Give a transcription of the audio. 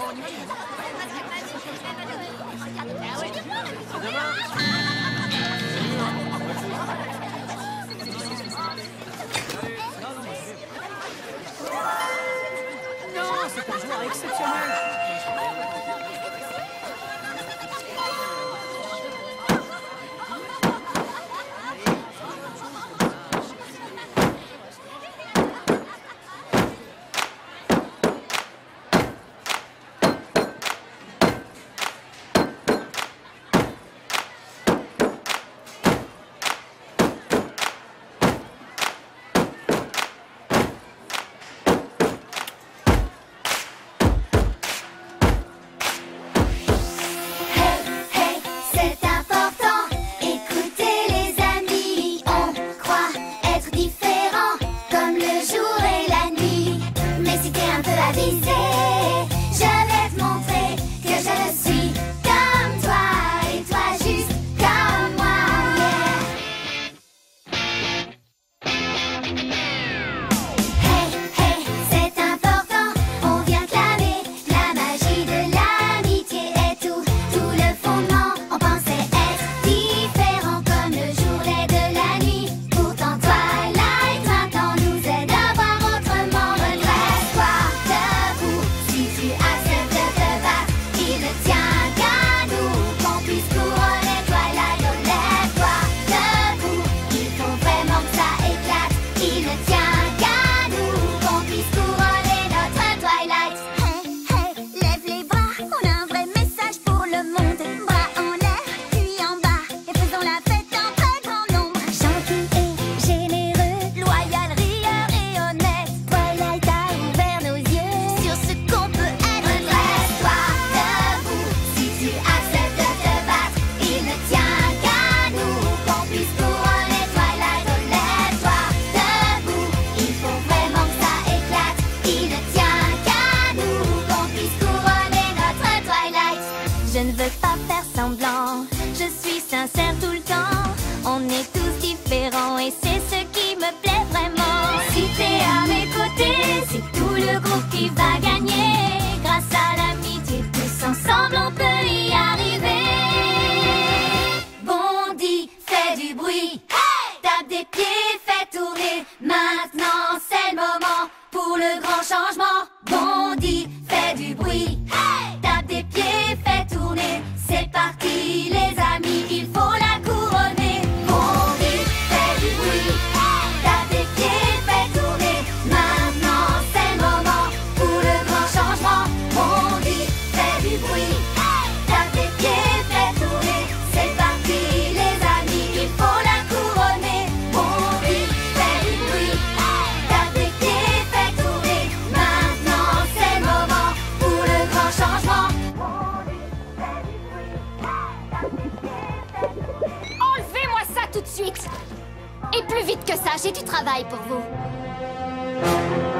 Non, c'est un joueur exceptionnel. 立了家。faire semblant. Je suis sincère tout le temps. On est tous différents et c'est ce qui me plaît vraiment. Si t'es à mes côtés, c'est tout le groupe qui va gagner. Grâce à l'amitié, tous ensemble on peut y arriver. Bondis, fais du bruit. Hey Tape des pieds, fais tourner. Maintenant c'est le moment pour le grand changement. Et plus vite que ça, j'ai du travail pour vous.